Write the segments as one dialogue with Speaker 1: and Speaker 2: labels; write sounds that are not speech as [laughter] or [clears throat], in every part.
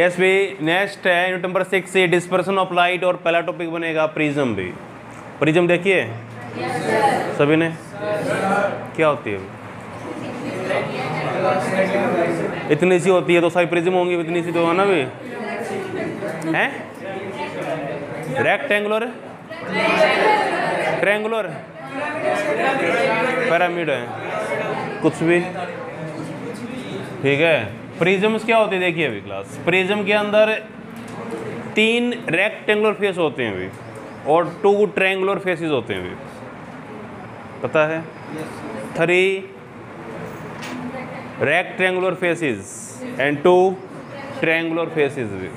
Speaker 1: Yes भी next है unit number six से डिस्पर्सन ऑफ़ लाइट और पहला टॉपिक बनेगा प्रिज्म भी। प्रिज्म देखिए? yes, सभी ने? yes, क्या होती है इतनी सी होती है तो सारी प्रिज्म होंगी इतनी सी तो है ना भी? हैं? रेक्टेंगुलर ट्रेंगुलर पैरामिड है। कुछ भी? ठीक है। प्रिज्म्स क्या होते हैं? देखिए अभी क्लास प्रिज्म के अंदर तीन रेक्टेंगुलर फेस होते हैं अभी, और टू ट्रेंगुलर फेसेस होते हैं अभी। पता है? Three rectangular faces and two triangular faces भी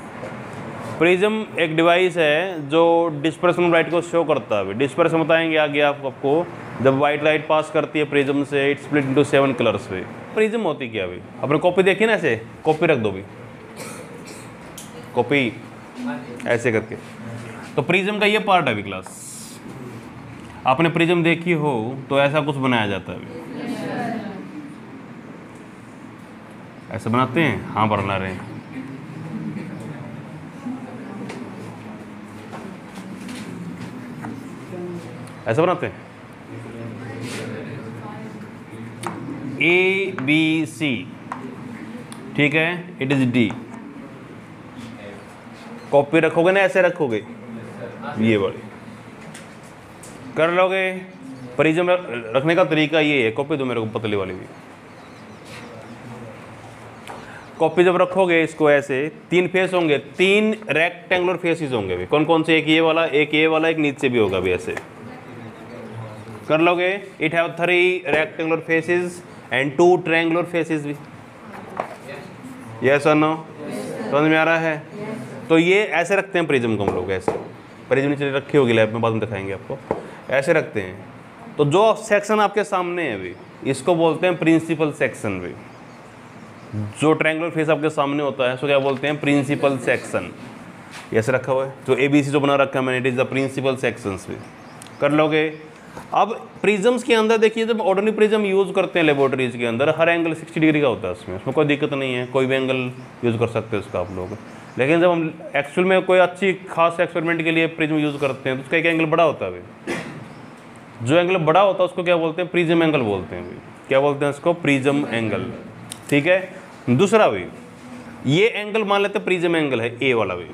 Speaker 1: प्रिज्म एक डिवाइस है जो डिस्पर्सन लाइट को शो करता है डिस्पर्सन बताएँगे आगे आप आपको। जब वाइट लाइट पास करती है प्रिज्म से it split into seven colours पे प्रिज्म होती क्या अभी? अपने कॉपी देखी ना ऐसे? कॉपी रख दो भी। कॉपी ऐसे करके। तो प्रिज्म का ये पार्ट है अभी क्लास आपने प्रिज्म देखी हो तो ऐसा कुछ बनाया जाता है अभी। ऐसे बनाते हैं? हाँ बना रहे हैं। ऐसा बनाते हैं? ए बी सी ठीक है? इट इज़ डी कॉपी रखोगे ना, ऐसे रखोगे? ये वाली। कर लोगे? परिजम रखने का तरीका ये है कॉपी दो मेरे को, पतली वाली भी। कॉपी जब रखोगे इसको ऐसे, तीन फेस होंगे, तीन रेक्टेंगुलर फेसेस होंगे भी। कौन कौन से? एक ये वाला, एक ये वाला, एक नीचे भी होगा भी ऐसे। कर लोगे? It have three rectangular faces and two triangular faces भी. यस और नो समझ में आ रहा है? yes. तो ये ऐसे रखते हैं प्रिज्म को हम लोग, ऐसे. प्रिज्म नीचे रखी होगी लैब में बाद में दिखाएँगे आपको. ऐसे रखते हैं. तो जो सेक्शन आपके सामने है अभी, इसको बोलते हैं प्रिंसिपल सेक्शन भी. जो ट्रायंगुलर फेस आपके सामने होता है, उसको क्या बोलते हैं? प्रिंसिपल सेक्शन ऐसे रखा हुआ है? जो ए बी सी जो बना रखा है मैंने it is the principal sections भी. कर लोगे? अब प्रिज्म्स के अंदर देखिए, जब ऑर्डनरी प्रिज्म यूज़ करते हैं लेबोरेटरीज के अंदर, हर एंगल 60 डिग्री का होता है उसमें। उसमें कोई दिक्कत नहीं है, कोई भी एंगल यूज़ कर सकते हैं उसका आप लोग। लेकिन जब हम एक्चुअल में कोई अच्छी खास एक्सपेरिमेंट के लिए प्रिज्म यूज़ करते हैं तो उसका एक एंगल बड़ा होता है जो एंगल बड़ा होता है, उसको क्या बोलते हैं? प्रिज्म एंगल बोलते हैं क्या बोलते हैं उसको प्रिज्म एंगल ठीक है? दूसरा भी ये एंगल मान लेते हैं प्रिज्म एंगल है ए वाला भी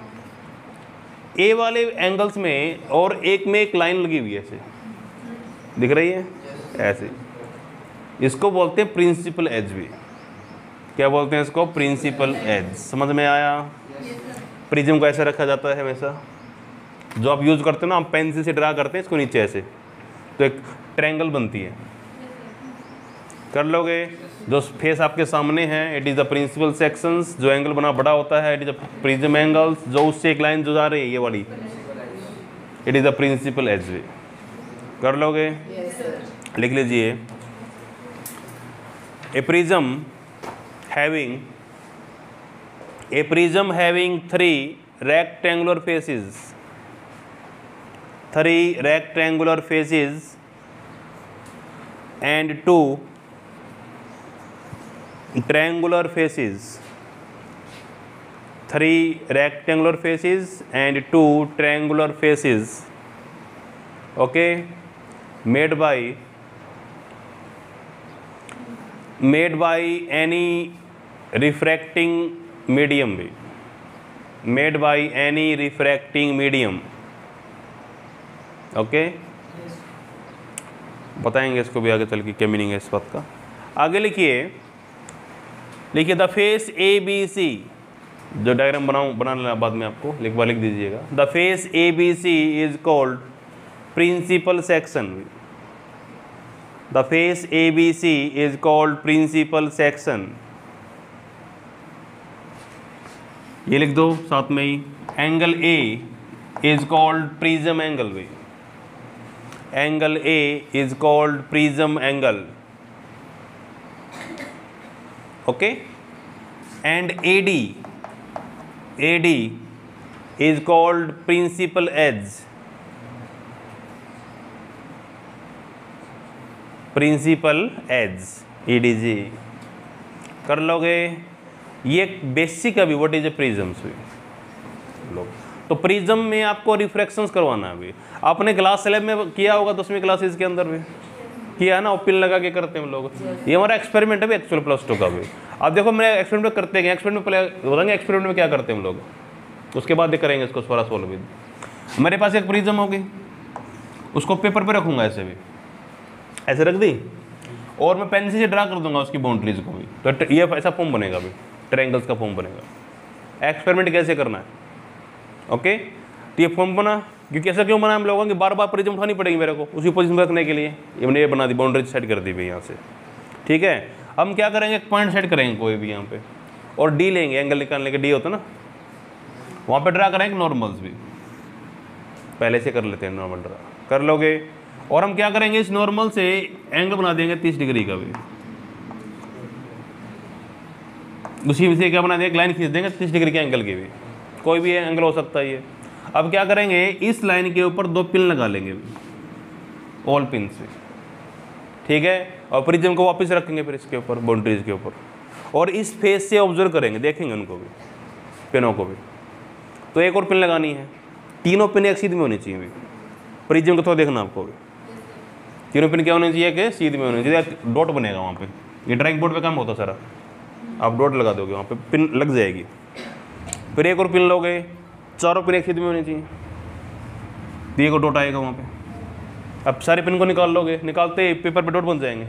Speaker 1: ए वाले एंगल्स में और एक में एक लाइन लगी हुई है ऐसे। दिख रही है? ऐसे। इसको बोलते हैं प्रिंसिपल एज भी। क्या बोलते हैं इसको? प्रिंसिपल एज समझ में आया? प्रिज्म को ऐसे रखा जाता है हमेशा जो आप यूज़ करते हो ना हम पेंसिल से ड्रा करते हैं इसको नीचे ऐसे। तो एक ट्रैंगल बनती है। कर लोगे? जो फेस आपके सामने है it is the principal sections जो एंगल बना बड़ा होता है it is the prism angles जो उससे एक लाइन जो जा रही है ये वाली। It is the principal edge वे कर लोगे? लिख लीजिए। A prism having a prism having three rectangular faces three rectangular faces and two triangular faces three rectangular faces and two triangular faces okay made by made by any refracting medium. भी made by any refracting medium. Okay? बताएँगे इसको भी आगे चल के क्या meaning है इस बात का। आगे लिखिए लिखिए the face A B C जो डायग्राम बनाऊँ, बना लेना बाद में आपको लिख बार लिख दीजिएगा। The face A B C is called principal section the face A B C is called principal section ये लिख दो साथ में ही। Angle A is called prism angle भी angle A is called prism angle okay and A D A D is called principal edge principal edge EDG कर लोगे? ये बेसिक अभी व्हाट इज़ ए प्रिज्म्स भी लोग तो प्रिज्म में आपको रिफ्रैक्शंस करवाना है अभी। आपने क्लास स्लैब में किया होगा दसवीं क्लासेस के अंदर भी। किया है ना ओपिन लगा के करते हैं हम लोग। ये हमारा एक्सपेरिमेंट है भी एक्चुअल प्लस टू का भी। अब देखो मैं एक्सपेरिमेंट करते हैं एक्सपेरिमेंट में बताएँगे एक्सपेरिमेंट में क्या करते हैं हम लोग। उसके बाद करेंगे इसको सोल्व भी। मेरे पास एक प्रिज्म होगी। उसको पेपर पे रखूँगा ऐसे भी। ऐसे रख दी? और मैं पेंसिल से ड्रा कर दूँगा उसकी बाउंड्रीज को भी। तो ये ऐसा फॉर्म बनेगा अभी। ट्रेंगल्स का फॉर्म बनेगा। एक्सपेरिमेंट कैसे करना है? ओके तो ये फॉर्म बना, क्योंकि ऐसा क्यों बना हम लोगों की बार बार प्रिज्म उठानी पड़ेगी मेरे को, उसी पोजिशन में रखने के लिए। ये मैंने ये बना दी बाउंड्री सेट कर दी भाई यहाँ से। ठीक है? हम क्या करेंगे? एक पॉइंट सेट करेंगे कोई भी यहाँ पे। और डी लेंगे एंगल निकालने के डी होता ना? वहाँ पे ड्रा करेंगे नॉर्मल्स भी। पहले से कर लेते हैं नॉर्मल ड्रा कर लोगे? और हम क्या करेंगे इस नॉर्मल से एंगल बना देंगे तीस डिग्री का भी। उसी में से क्या बना देंगे? लाइन खींच देंगे तीस डिग्री के एंगल की भी। कोई भी एंगल हो सकता है ये। अब क्या करेंगे? इस लाइन के ऊपर दो पिन लगा लेंगे ऑल पिन से। ठीक है? और प्रिज्म को वापस रखेंगे फिर इसके ऊपर बाउंड्रीज के ऊपर। और इस फेस से ऑब्ज़र्व करेंगे, देखेंगे उनको भी पिनों को भी। तो एक और पिन लगानी है। तीनों पिन एक सीध में होनी चाहिए प्रिज्म को थोड़ा देखना आपको भी। तीनों पिन क्या होनी चाहिए कि सीध में होनी चाहिए? डॉट बनेगा वहाँ पे। ये ड्राइंग बोर्ड पे काम होता सारा। आप डॉट लगा दोगे, वहाँ पे पिन लग जाएगी। फिर एक और पिन लोगे, चारों पिन एक सीध में होनी चाहिए। तो एक और डॉट आएगा वहाँ पे। अब सारे पिन को निकाल लोगे, निकालते ही पेपर पे डॉट बन जाएँगे।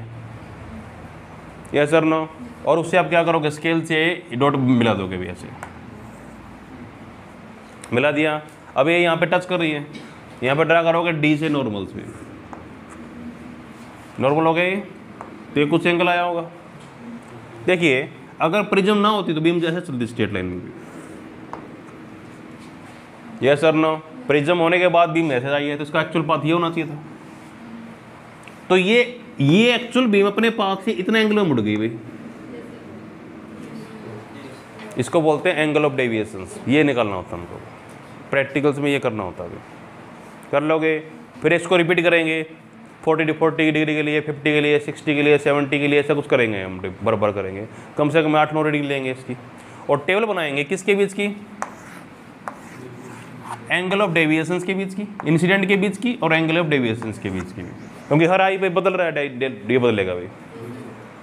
Speaker 1: यस सर नो और उससे आप क्या करोगे? स्केल से डॉट मिला दोगे भी ऐसे। मिला दिया। अब ये यहाँ पे टच कर रही है। यहाँ पे ड्रा करोगे डी से नॉर्मल्स भी। नॉर्मल हो गए तो ये कुछ एंगल आया होगा। देखिए, अगर प्रिज्म ना होती तो बीम जैसे चलती स्ट्रेट लाइन में भी। यस सर नो प्रिज्म होने के बाद बीम ऐसे आई है तो इसका एक्चुअल पाथ ये होना चाहिए था। तो ये ये एक्चुअल बीम अपने पाथ से इतने एंगल में मुड़ गई भाई। इसको बोलते हैं एंगल ऑफ़ डेविएशंस ये निकालना होता हमको। प्रैक्टिकल्स में ये करना होता है। कर लोगे, फिर इसको रिपीट करेंगे। फोर्टी टू फोर्टी डिग्री के लिए, फिफ्टी के लिए, सिक्सटी के लिए सेवेंटी के लिए ऐसा कुछ करेंगे हम बराबर करेंगे। कम से कम आठ नौ डिग्री लेंगे इसकी। और टेबल बनाएँगे किसके बीच की? एंगल ऑफ़ डेविएशंस के बीच की इंसिडेंट के बीच की और एंगल ऑफ़ डेविएशंस के बीच की। क्योंकि हर आई पे बदल रहा है ये बदलेगा भाई।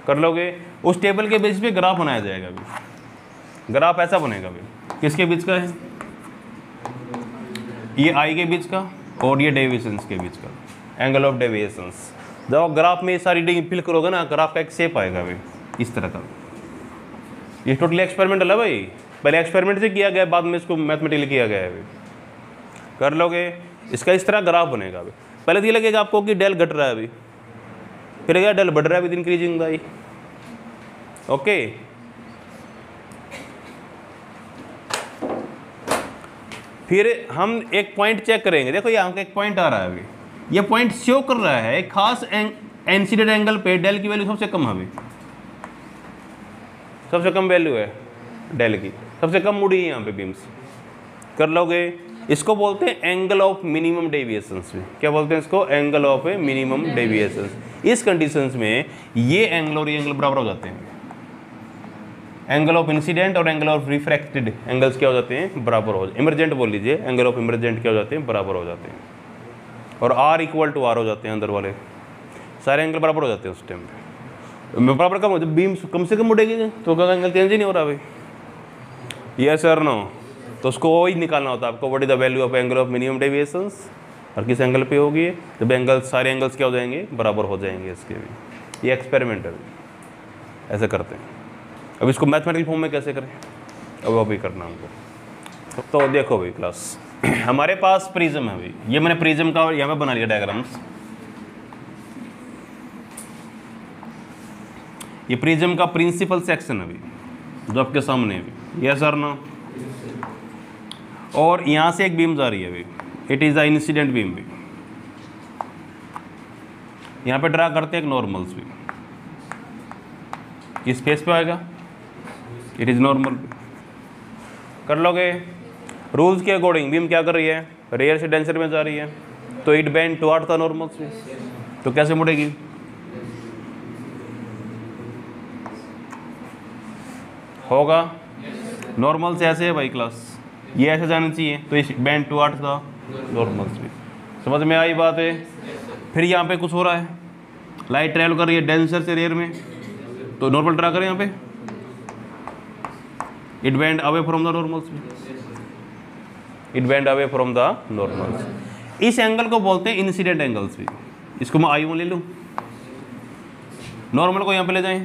Speaker 1: कर लोगे? उस टेबल के बेस पे ग्राफ बनाया जाएगा अभी ग्राफ ऐसा बनेगा भाई। किसके बीच का है? ये आई के बीच का और ये डेविएशंस के बीच का। एंगल ऑफ़ डेविएशंस जब आप ग्राफ में सारी रीडिंग फिल करोगे ना ग्राफ का एक शेप आएगा भाई इस तरह का। ये टोटली एक्सपेरिमेंटल है भाई। पहले एक्सपेरिमेंट से किया गया, बाद में इसको मैथमेटिकली किया गया है भाई कर लोगे, इसका इस तरह ग्राफ बनेगा अभी। पहले तो ये लगेगा आपको कि डेल घट रहा है अभी। फिर क्या डेल बढ़ रहा है विद इंक्रीजिंग दाई ओके फिर हम एक पॉइंट चेक करेंगे। देखो यहाँ का एक पॉइंट आ रहा है अभी। ये पॉइंट शो कर रहा है, खास एंसिडेंट एंगल पे डेल की वैल्यू सबसे कम हमें। सबसे कम वैल्यू है डेल की। सबसे कम मुड़ी है यहाँ पे बीम्स कर लोगे? इसको बोलते हैं एंगल ऑफ़ मिनिमम डेविएशंस में। क्या बोलते हैं इसको? Angle of a minimum deviations इस कंडीशंस में ये एंगल और ये एंगल बराबर हो जाते हैं। एंगल ऑफ़ इंसिडेंट और एंगल ऑफ़ रिफ्रैक्टेड एंगल्स क्या हो जाते हैं? बराबर हो जाते इमरजेंट बोल लीजिए। एंगल ऑफ़ इमरजेंट क्या हो जाते हैं? बराबर हो जाते हैं। और आर इक्वल टू आर हो जाते हैं अंदर वाले। सारे एंगल बराबर हो जाते हैं उस टाइम पे। बराबर कम हो बीम कम से कम उड़ेगी तो क्या एंगल चेंज ही नहीं हो रहा भाई। यस सर नो तो उसको वही निकालना होता है आपको। What is the value of angle of minimum deviations और किस एंगल पे होगी? जब एंगल सारे एंगल्स क्या हो जाएँगे? बराबर हो जाएँगे इसके भी। ये एक्सपेरिमेंट है ऐसे करते हैं। अब इसको मैथमेटिकल फॉर्म में कैसे करें? अब अभी करना हमको। तो देखो भाई क्लास [clears throat] हमारे पास प्रिज्म है भाई ये मैंने प्रिज्म का यहाँ पे बना लिया डायग्राम्स ये प्रिज्म का प्रिंसिपल सेक्शन है अभी, जो आपके सामने है अभी। यस सर नो और यहाँ से एक बीम जा रही है अभी। It is a incident beam भी। यहाँ पे ड्रा करते हैं एक नॉर्मल्स भी। किस फेस पे आएगा। इट इज़ नॉर्मल कर लोगे? रूल्स के अकॉर्डिंग बीम क्या कर रही है? रेयर से डेंसर में जा रही है। तो it bend towards the normals भी तो कैसे मुड़ेगी? होगा? नॉर्मल से ऐसे है भाई क्लास ये ऐसे जाना चाहिए तो इस bend towards the normal भी समझ में आई बात है? फिर यहाँ पे कुछ हो रहा है। लाइट ट्रेवल कर रही है डेंसर से रेयर में। तो नॉर्मल ड्रा करें यहाँ पे। It bend away from the normals it bend away from the normal इस एंगल को बोलते हैं इंसिडेंट एंगल्स भी। इसको मैं आई ले लूँ। नॉर्मल को यहाँ पे ले जाएँ।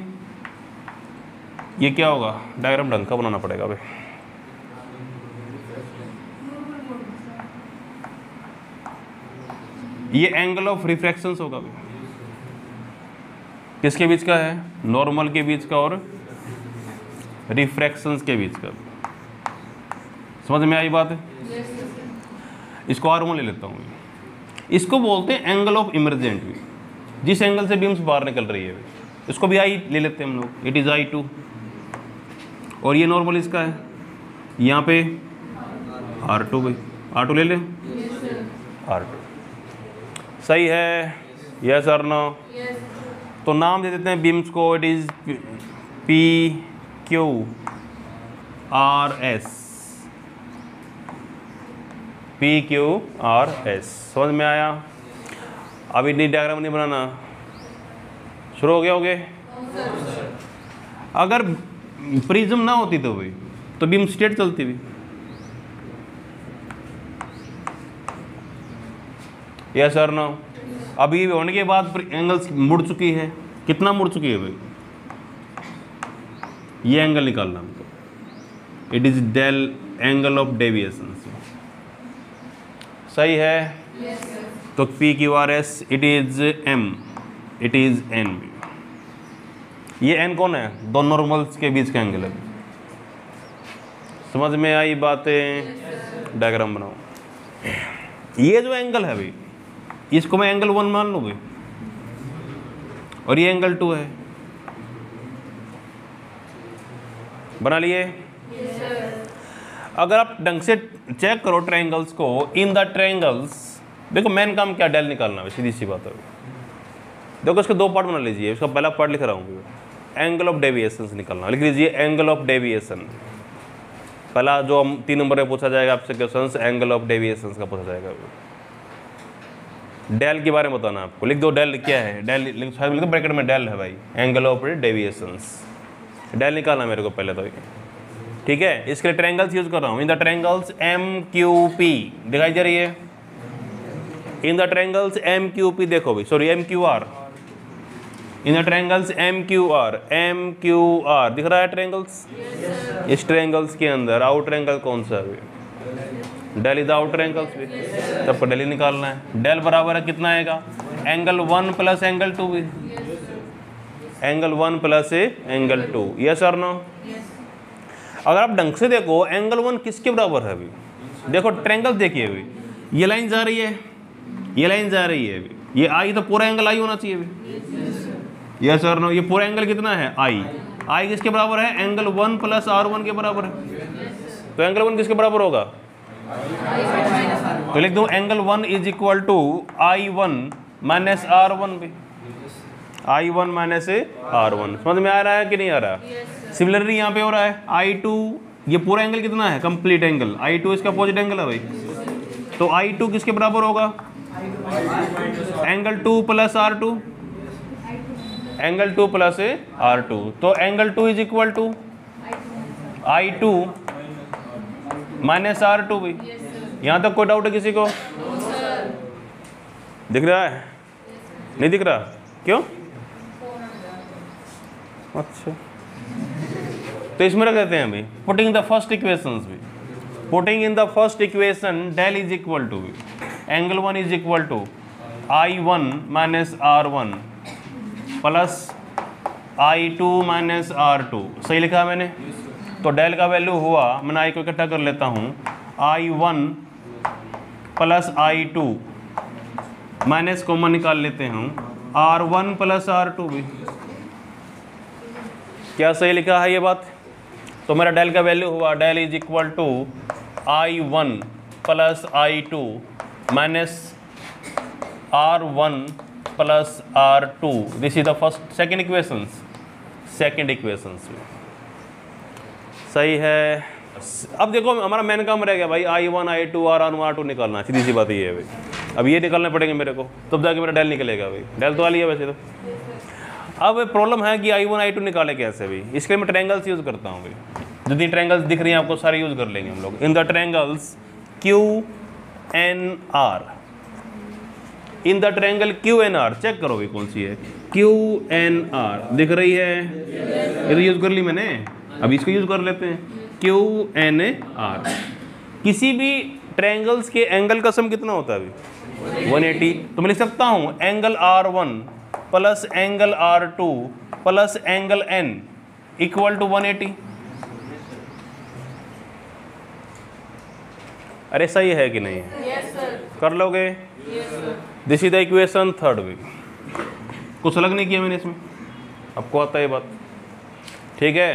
Speaker 1: ये क्या होगा? डायग्राम ढंग का बनाना पड़ेगा भाई ये एंगल ऑफ़ रिफ्रैक्शंस होगा किसके बीच का है? नॉर्मल के बीच का और रिफ्रैक्शंस के बीच का। समझ में आई बात? है इसको आर ले लेता हूँ इसको बोलते हैं एंगल ऑफ़ इमरजेंट भी। जिस एंगल से बीम्स बाहर निकल रही है, इसको भी आई ले लेते हैं हम लोग। इट इज़ आई टू और ये नॉर्मल इसका है। यहाँ पे आर टू भाई आर टू ले लें? आर टू सही है। यस और नो तो नाम दे देते हैं बीम्स को। It is P Q R S P Q R S समझ में आया? अभी इतनी डायग्राम नहीं बनाना। शुरू हो गया, हो गए अगर प्रिज्म ना होती तो भी तो बीम स्ट्रेट चलती भी। यस सर नो अभी होने के बाद एंगल्स मुड़ चुकी है। कितना मुड़ चुकी है भाई ये एंगल निकालना हमको। It is del angle of deviation सही है? Yes, तो P Q R S it is M it is N ये एन कौन है? दो नॉर्मल्स के बीच का एंगल है। समझ में आई बातें? डायग्राम बनाओ। ये जो एंगल है भाई इसको मैं एंगल वन मान लूँ भाई और ये एंगल टू है। बना लिए? Yes, अगर आप ढंग से चेक करो ट्रायंगल्स को इन द ट्रायंगल्स देखो मेन काम क्या डेल निकालना है, सीधी सी बात है। देखो इसके दो पार्ट बना लीजिए, इसका पहला पार्ट लिख रहा हूँ एंगल ऑफ़ डेविएशन निकालना लिख लीजिए एंगल ऑफ़ डेविएशन पहला जो हम तीन नंबर में पूछा जाएगा आपसे क्वेश्चन एंगल ऑफ़ डेविएशन का पूछा जाएगा। डेल के बारे में बताना आपको। लिख दो डेल क्या है? डेल ब्रैकेट में डेल है भाई। एंगल ऑफ़ डेविएशंस डेल निकालना मेरे को पहले तो। ठीक है? इसके लिए ट्रैंगल्स यूज़ कर रहा हूँ। In the triangles M Q P दिखाई दे रही है? In the triangles M Q P देखो भाई sorry M Q R in the triangles M Q R M Q R दिख रहा है ट्रैंगल्स इस ट्रैंगल्स के अंदर आउट ट्रैंगल कौन सा है? डेल इज़ आउटर एंगल्स भी। सबको डेली निकालना है। डेल बराबर है कितना आएगा? Angle one plus angle two भी। Angle one plus angle two yes और नो अगर आप ढंग से देखो एंगल वन किसके बराबर है अभी? देखो ट्रेंगल देखिए अभी। ये लाइन जा रही है। ये लाइन जा रही है अभी। ये आई तो पूरा एंगल आई होना चाहिए अभी। यस और नो ये पूरा एंगल कितना है? आई आई किसके बराबर है? Angle one plus R one के बराबर है। तो एंगल वन किसके बराबर होगा? तो लिख दो angle one is equal to I one minus R one भी। I one minus R one समझ में आ रहा है कि नहीं आ रहा? सिमिलरली यहाँ पे हो रहा है आई टू ये पूरा एंगल कितना है? कंप्लीट एंगल आई टू इसका अपोजिट एंगल है भाई. तो आई टू किसके बराबर होगा? Angle two plus R two angle two plus R two तो angle two is equal to I two minus R two भी यहाँ तक कोई डाउट है किसी को? दिख रहा है? नहीं दिख रहा? क्यों? अच्छा। तो इसमें रख देते हैं अभी। पुटिंग द फ़र्स्ट इक्वेशन भी। Putting in the first equation del is equal to angle one is equal to I one minus R one plus I two minus R two सही लिखा मैंने? तो डेल का वैल्यू हुआ मैंने I को इकट्ठा कर लेता हूँ। I one plus I two minus common निकाल लेते हूँ। R one plus R two भी। क्या सही लिखा है ये बात? तो मेरा डेल का वैल्यू हुआ del is equal to I one plus I two minus R one plus R two this is the first second equations second equations सही है। अब देखो, हमारा मेन काम रह गया भाई। I one I two R one R two निकालना सीधी सी बात ये है भाई। अब ये निकालने पड़ेंगे मेरे को। तब जाके मेरा डेल निकलेगा भाई। डेल तो आ लिया वैसे तो। अब प्रॉब्लम है कि आई वन आई टू निकाले कैसे भी इसके लिए मैं ट्रैंगल्स यूज़ करता हूँ भाई। जितनी ट्रैंगल्स दिख रही हैं, आपको सारे यूज़ कर लेंगे हम लोग। In the triangles Q N R in the triangle Q N R check करो भाई कौन सी है। क्यू एन आर दिख रही है? ये तो यूज़ कर ली मैंने। अब इसको यूज़ कर लेते हैं। क्यू एन आर किसी भी ट्रैंगल्स के एंगल का सम कितना होता है अभी? 180 तो मैं लिख सकता हूँ angle R one plus angle R two plus angle N equal to 180 अरे सही है कि नहीं? Yes, कर लोगे? This is the equation third we कुछ अलग नहीं किया मैंने इसमें? आपको आता है बात। ठीक है?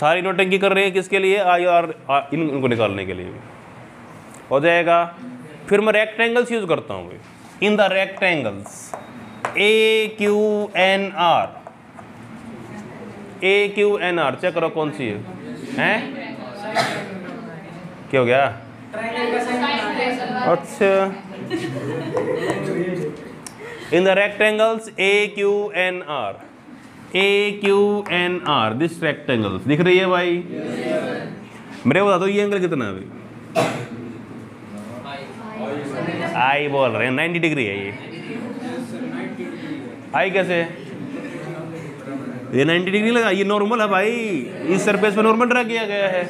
Speaker 1: सारी नोटिंग कर रहे हैं किसके लिए? आई आर इन इनको निकालने के लिए। हो जाएगा। फिर मैं रेक्टेंगल्स यूज़ करता हूँ in the rectangles A Q N R A Q N R check करो कौन सी है? हैं? क्या हो गया? अच्छा। In the rectangles A Q N R A Q N R this rectangles दिख रही है भाई? मेरे को बता दो ये एंगल कितना है भाई आई बोल रहे हैं। नाइन्टी डिग्री है ये। आई कैसे? ये 90 डिग्री लगा ये नॉर्मल है भाई। इस सरफेस पे नॉर्मल ड्रा किया गया है।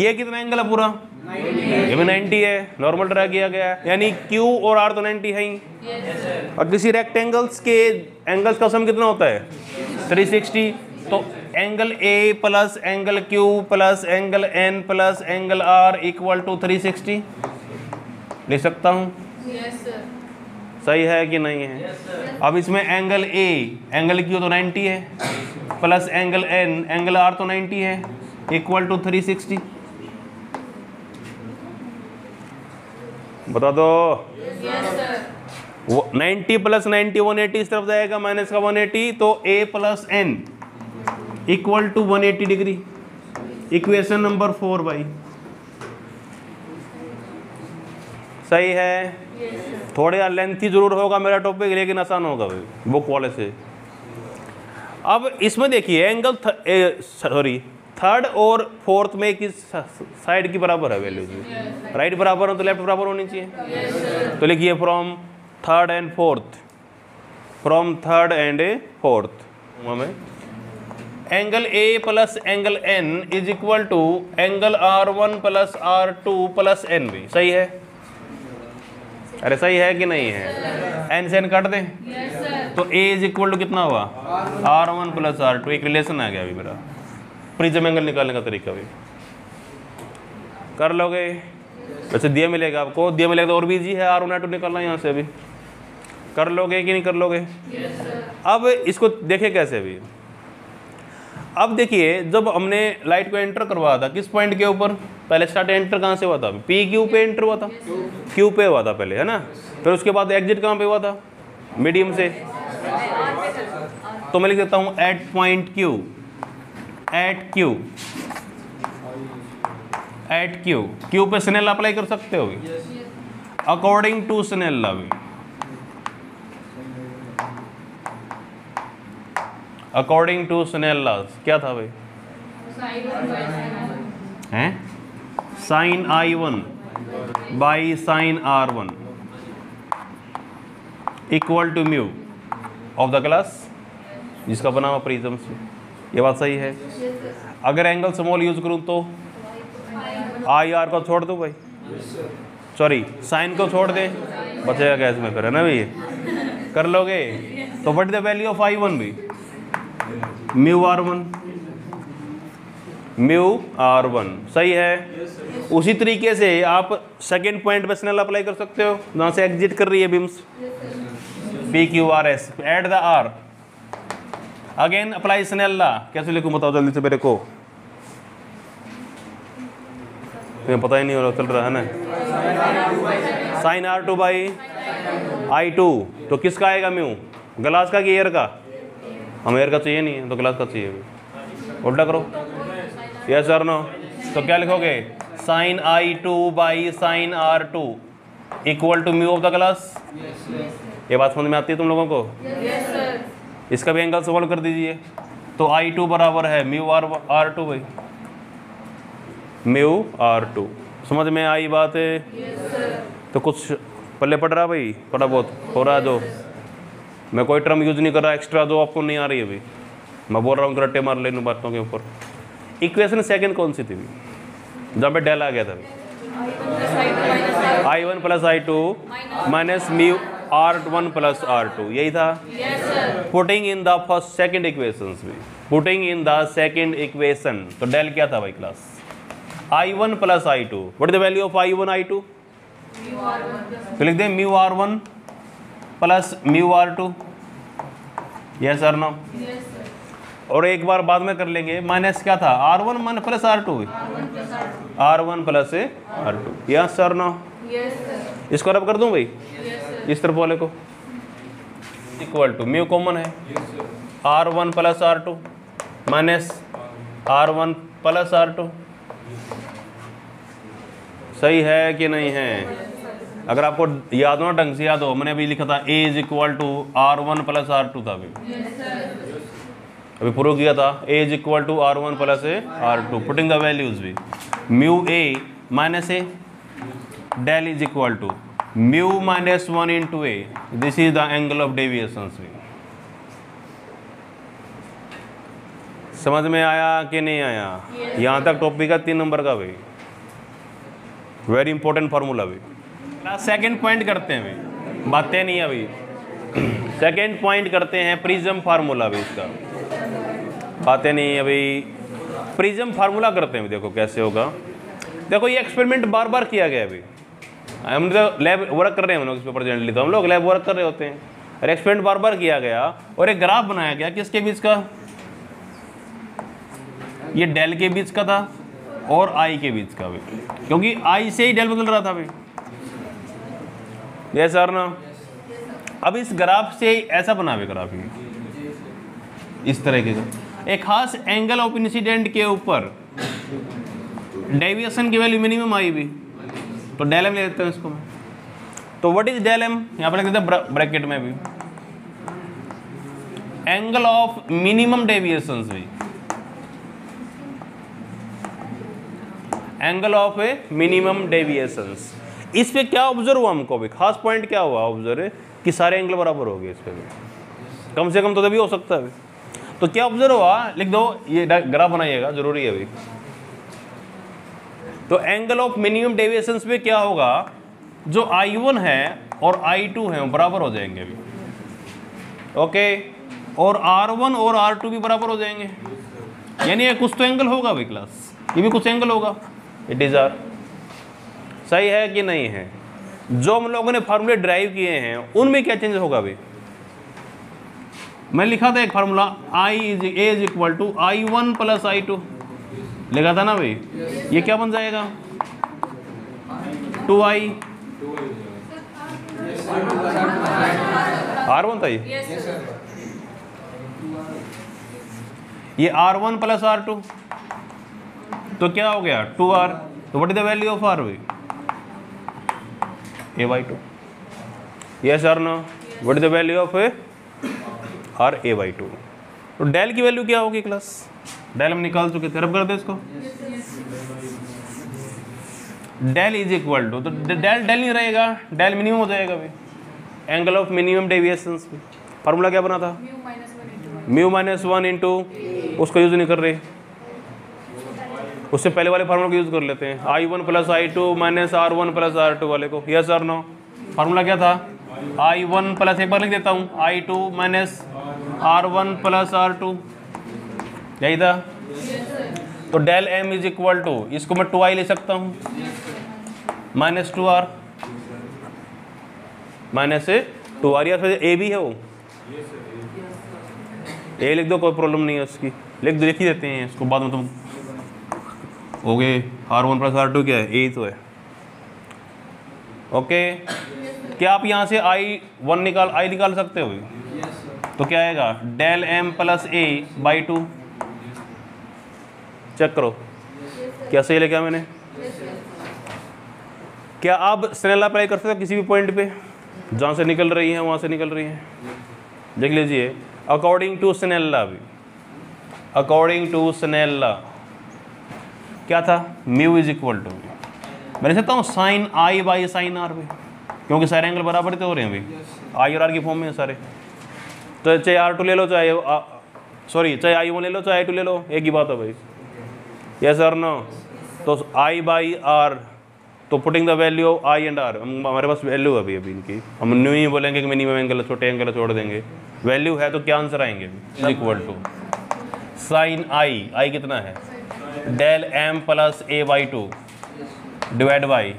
Speaker 1: ये कितना एंगल है पूरा? ये भी 90 है नॉर्मल ड्रा किया गया है। यानी Q और R तो 90 है ही। और किसी रेक्टेंगल्स के एंगल्स का सम कितना होता है? 360 तो angle A plus angle Q plus angle N plus angle R equal to 360 लिख सकता हूँ? Yes, सही है कि नहीं है? Yes, अब इसमें एंगल ए एंगल क्यू तो 90 है। Plus angle N angle R तो 90 है। इक्वल टू 360 बता दो। वो 90 प्लस 90 180 इस तरफ़ जाएगा माइनस का 180 तो A plus N equal to 180 degree. Equation number four भाई। सही है? Yes, थोड़े लेंथी ज़रूर होगा मेरा टॉपिक लेकिन आसान होगा भाई बुक वाले से। अब इसमें देखिए एंगल सॉरी थर्ड और फोर्थ में किस साइड की बराबर है वैल्यू राइट बराबर हो तो लेफ़्ट बराबर होनी चाहिए? तो लिखिए from third and fourth from third and a fourth हमें angle A plus angle N is equal to angle R one plus R two plus N भी। सही है? अरे सही है कि नहीं है? एन से एन काट दें। तो ए इज़ इक्वल टू कितना हुआ? R one plus R two एक रिलेशन आ गया अभी मेरा। प्रिज्म एंगल निकालने का तरीका भी। कर लोगे? वैसे दिया मिलेगा आपको। दिया मिलेगा तो और भी इजी है। आर वन आर टू निकालना यहाँ से अभी। कर लोगे कि नहीं कर लोगे? अब इसको देखे कैसे अभी। अब देखिए, जब हमने लाइट को एंटर करवाया था, किस पॉइंट के ऊपर? पहले स्टार्ट एंटर कहाँ से हुआ था? पी क्यू पे एंटर हुआ था। क्यू पे हुआ था पहले, है ना? फिर उसके बाद एग्जिट कहाँ पे हुआ था? मीडियम से। तो मैं लिख देता हूँ at point Q at Q at Q Q पे स्नेल अप्लाई कर सकते हो अकॉर्डिंग टू स्नेल भी अकॉर्डिंग टू स्नेल लॉज क्या था भाई? हैं? Sine I one by sine R one equal to mu of the class जिसका बना हुआ प्रिज्म से. ये बात सही है। अगर एंगल स्मॉल यूज़ करूँ तो? आई आर को छोड़ दो भाई। सॉरी साइन को छोड़ दे। बचेगा क्या इसमें फिर, है ना भाई? कर लोगे? तो what the value of I one भी mu R one mu R one सही है? उसी तरीके से आप सेकेंड पॉइंट पे स्नेल अप्लाई कर सकते हो, जहाँ से एग्जिट कर रही है beams P Q R S at the R again apply Snell law कैसे लिखूँ बताओ जल्दी से मेरे को। तुम्हें पता ही नहीं हो रहा चल रहा है ना? Sine R two by I two तो किसका आएगा म्यू? ग्लास का कि एयर का? हमें एयर का चाहिए नहीं है तो ग्लास का चाहिए उल्टा करो। यस सर नो तो क्या लिखोगे? Sine I two by sine R two equal to mu of the class ये बात समझ में आती है तुम लोगों को? इसका भी एंगल सॉल्व कर दीजिए। तो आई टू बराबर है म्यू आर आर टू भाई। म्यू आर टू समझ में आई बात? है yes, तो कुछ पल्ले पड़ रहा भाई? थोड़ा बहुत हो रहा है जो। मैं कोई टर्म यूज़ नहीं कर रहा एक्स्ट्रा जो आपको नहीं आ रही है अभी मैं बोल रहा हूँ रट्टे मार लेने बातों के ऊपर। इक्वेशन सेकंड कौन सी थी जहाँ पे डेल आ गया था I one plus I two minus mu R one plus R two यही था? Putting in the first second equation भी। Putting in the second equation तो डेल क्या था भाई class I one plus I two what the value of I one I two तो लिख दें mu R one plus mu R two yes sir no और एक बार बाद में कर लेंगे माइनस क्या था? आर वन मान plus R two R one plus R two yes sir no इसको रब कर दूँ भाई? इस तरफ़ वाले को? इक्वल टू म्यू कॉमन है। R one plus R two minus R one plus R two सही है कि नहीं है? अगर आपको याद हो ढंग से याद हो, मैंने अभी लिखा था A is equal to R one plus R two था अभी। अभी प्रूव किया था A is equal to R one plus A R two putting the values भी। Mu A minus A del is equal to mu minus one into A this is the angle of deviation भी समझ में आया कि नहीं आया? Yes. यहाँ तक टॉपिक है तीन नंबर का भाई वेरी इंपॉर्टेंट फार्मूला भी सेकंड पॉइंट करते हैं भाई बातें नहीं अभी. [clears throat] सेकंड पॉइंट करते हैं प्रिज्म फार्मूला भी इसका. बातें नहीं अभी. प्रिज्म फार्मूला करते हैं देखो कैसे होगा. देखो ये एक्सपेरिमेंट बार बार किया गया अभी. हम तो लैब वर्क कर रहे हैं हम लोग इस पर प्रेजेंटली तो हम लोग लैब वर्क कर रहे होते हैं। और एक्सपेरिमेंट बार बार किया गया, और एक ग्राफ बनाया गया, किसके बीच का? ये डेल के बीच का था, और आई के बीच का भी। क्योंकि आई से ही डेल बदल रहा था भाई सर ना अब इस ग्राफ से ऐसा बना हुए ग्राफ ये इस तरह के। एक खास एंगल ऑफ़ इंसिडेंट के ऊपर डेविएशन की वैल्यू मिनिमम आई भी तो डेल एम ले लेते हैं इसको मैं तो व्हाट इज़ डेल एम यहाँ पर लिख देते हैं ब्रैकेट में भी। एंगल ऑफ़ मिनिमम डेविएशन भी। Angle of a minimum deviations इस पे क्या ऑब्ज़र्व हुआ हमको भी खास पॉइंट क्या हुआ ऑब्ज़र्व कि सारे एंगल बराबर हो गए इस पे भी। कम से कम तो तभी हो सकता है तो क्या ऑब्ज़र्व हुआ? लिख दो, ये ग्राफ बनाइएगा, ज़रूरी है अभी। तो एंगल ऑफ़ मिनिमम डेविएशंस में क्या होगा? जो I1 है और I2 है, वो बराबर हो जाएँगे अभी। ओके और R1 और R2 भी बराबर हो जाएँगे। यानी कुछ तो एंगल होगा भाई क्लास ये भी कुछ एंगल होगा। इट इज़ आर सही है कि नहीं है? जो हम लोगों ने फार्मूले ड्राइव किए हैं, उनमें क्या चेंज होगा भाई? मैं लिखा था एक formula I is A is equal to I one plus I two लिखा था ना भाई? ये क्या बन जाएगा? टू आई आर वन था ये? ये R one plus R two तो क्या हो गया? टू आर तो what is the value of R V A by two yes R no what is the value of A R A by two तो del की value क्या होगी class del हम निकाल चुके थे रब कर दे इसको। डेल इज़ इक्वल टू तो डेल डेल नहीं रहेगा, डेल मिनिमम हो जाएगा भी angle of minimum deviation formula क्या बना था? म्यू माइनस वन इंटू, उसको यूज़ नहीं कर रहे। उससे पहले वाले फार्मूला को यूज़ कर लेते हैं। I one plus I two minus R one plus R two वाले को। यस आर नो फार्मूला क्या था? आई वन प्लस एक बार लिख देता हूँ। I two minus R one plus R two यही था? तो del M is equal to इसको मैं टू आई ले सकता हूँ। Minus two R minus two R या फिर ए भी है वो? ए लिख दो कोई प्रॉब्लम नहीं है उसकी। लिख दो लिख ही देते हैं इसको बाद में तुम हो गए R one plus R two क्या है? ए तो है। ओके क्या आप यहाँ से आई वन निकाल आई निकाल सकते हो? तो क्या आएगा? Del M plus A by two check करो। क्या सही लिखा मैंने? क्या आप स्नेला अप्लाई कर सकते हो किसी भी पॉइंट पे? जहाँ से निकल रही है, वहाँ से निकल रही है। देख लीजिए अकॉर्डिंग टू स्नेला भी अकॉर्डिंग टू स्नेला क्या था? म्यू इज़ इक्वल टू मैं लिख हूँ sine I by sine R भी क्योंकि सारे एंगल बराबर तो हो रहे हैं अभी आई और आर की फॉर्म में सारे। तो चाहे आर टू ले लो, चाहे सॉरी चाहे आई वन ले लो, चाहे आई टू ले लो, एक ही बात है भाई। यस आर नो तो आई बाई आर तो putting the value of I and R हमारे पास वैल्यू है अभी अभी इनकी। हम न्यू ही बोलेंगे कि मिनिमम एंगल छोटे एंगल छोड़ देंगे। वैल्यू है तो क्या आंसर आएँगे? Equal to sine I I कितना है? Del M plus A by two divide by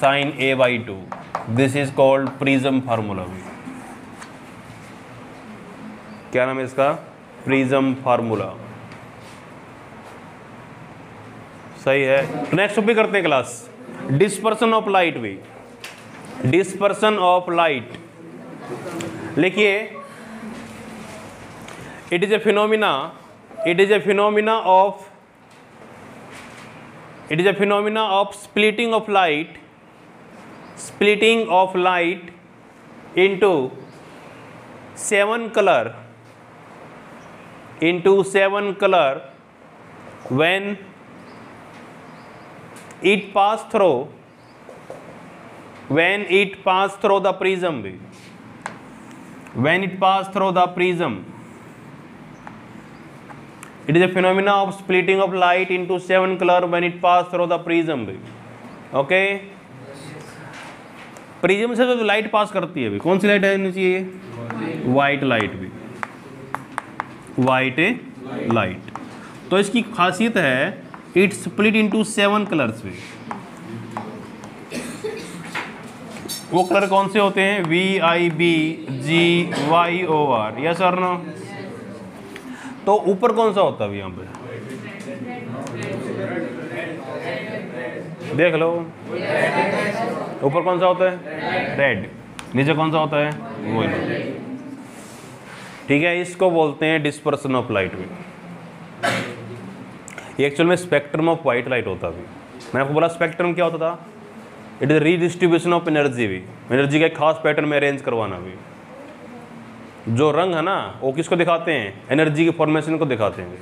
Speaker 1: sine A by two this is called prism formula क्या नाम है इसका? प्रिज्म फार्मूला सही है। नेक्स्ट भी करते हैं क्लास डिस्पर्सन ऑफ़ लाइट भी। डिस्पर्सन ऑफ़ लाइट लिखिए। It is a phenomena it is a phenomena of it is a phenomena of splitting of light splitting of light into seven colour into seven colour when it pass through when it pass through the prism भी when it pass through the prism it is a phenomena of splitting of light into seven colour when it pass through the prism भी okay prism से तो light pass करती है भी कौन सी light आनी चाहिए वाइट लाइट भी वाइट लाइट तो इसकी खासियत है it split into seven colours में वो कलर कौन से होते हैं? V I B G Y O R yes और नो तो ऊपर कौन सा होता है यहाँ पे? देख लो। ऊपर कौन सा होता है? रेड नीचे कौन सा होता है? वो ठीक है, इसको बोलते हैं डिस्पर्सन ऑफ़ लाइट भी ये एक्चुअल में स्पेक्ट्रम ऑफ़ वाइट लाइट होता भी मैंने आपको बोला स्पेक्ट्रम क्या होता था? It is redistribution of energy भी। एनर्जी का एक खास पैटर्न में अरेंज करवाना भी। जो रंग है ना, वो किसको दिखाते हैं? एनर्जी की फॉर्मेशन को दिखाते हैं।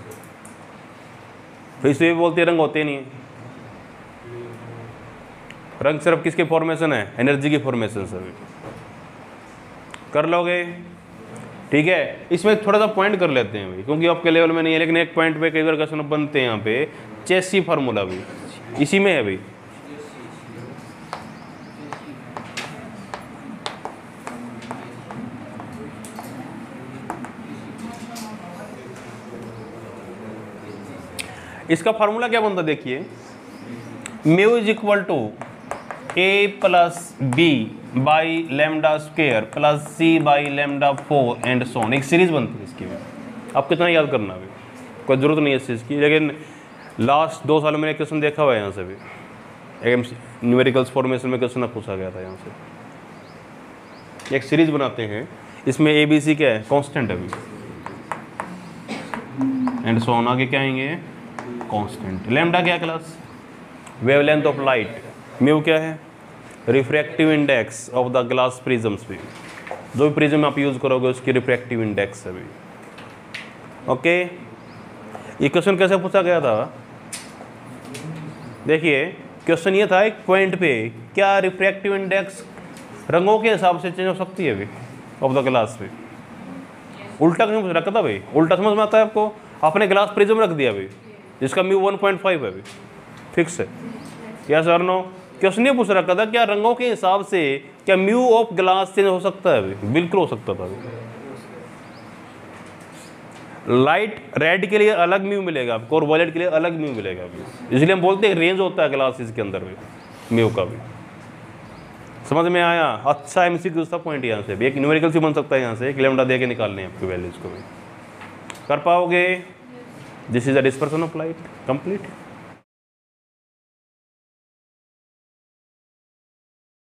Speaker 1: तो इसलिए बोलते हैं रंग होते नहीं रंग सिर्फ़ किसके फॉर्मेशन है? एनर्जी की फॉर्मेशन से कर लोगे? ठीक है? इसमें थोड़ा सा पॉइंट कर लेते हैं भाई, क्योंकि आपके लेवल में नहीं है, लेकिन एक पॉइंट पे कई बार क्वेश्चन बनते हैं यहाँ पे। चेसी फार्मूला भी। इसी में है भाई। इसका फार्मूला क्या बनता देखिए। Mu is equal to A plus B by lambda square plus C by lambda four and so on एक सीरीज़ बनती है इसकी भी। आप कितना याद करना अभी। कोई ज़रूरत नहीं है इस चीज़ की। लेकिन लास्ट दो साल में क्वेश्चन देखा हुआ है यहाँ से भी। एक न्यूमेरिकल्स फॉर्मेशन में क्वेश्चन पूछा गया था यहाँ से। एक सीरीज़ बनाते हैं। इसमें ए बी सी क्या है? कॉन्स्टेंट अभी। एंड सोन आगे क्या आएँगे? कॉन्स्टेंट लेमडा क्या class wavelength of light mu क्या है? Refractive index of the glass prisms भी। जो भी प्रिज्म आप यूज़ करोगे, उसकी रिफ्रैक्टिव इंडेक्स है भी। ओके ये क्वेश्चन कैसे पूछा गया था? देखिए क्वेश्चन ये था एक पॉइंट पे, क्या रिफ्रैक्टिव इंडेक्स रंगों के हिसाब से चेंज हो सकती है अभी ऑफ़ द ग्लास पे उल्टा क्यों रखा था भाई? उल्टा समझ में आता है आपको? आपने ग्लास प्रिज्म रख दिया अभी जिसका म्यू 1.5 है अभी फिक्स है। या सर नो क्वेश्चन ये पूछ रखा था, क्या रंगों के हिसाब से क्या म्यू ऑफ़ ग्लास चेंज हो सकता है? अभी बिल्कुल हो सकता था। लाइट रेड के लिए अलग म्यू मिलेगा आपको और वॉलेट के लिए अलग म्यू मिलेगा अभी इसलिए हम बोलते हैं रेंज होता है ग्लासेस के अंदर भी म्यू का भी। समझ में आया? अच्छा एम सी दूसरा पॉइंट यहाँ से भी। एक न्यूमेरिकल से बन सकता है यहाँ से, एक लेमडा दे के निकालने हैं आपकी वैल्यूज़ को भी। कर पाओगे? This is a dispersion of light complete